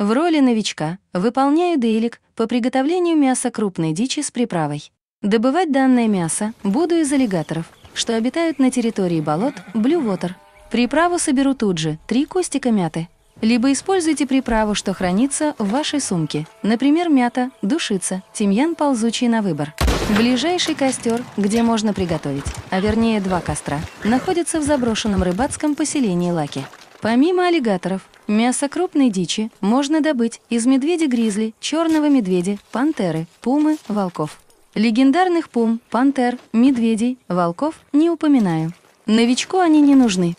В роли новичка выполняю дейлик по приготовлению мяса крупной дичи с приправой. Добывать данное мясо буду из аллигаторов, что обитают на территории болот Blue Water. Приправу соберу тут же, три кустика мяты. Либо используйте приправу, что хранится в вашей сумке. Например, мята, душица, тимьян ползучий на выбор. Ближайший костер, где можно приготовить, а вернее два костра, находится в заброшенном рыбацком поселении Лаки. Помимо аллигаторов, мясо крупной дичи можно добыть из медведя-гризли, черного медведя, пантеры, пумы, волков. Легендарных пум, пантер, медведей, волков не упоминаю. Новичку они не нужны,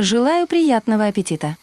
Желаю приятного аппетита!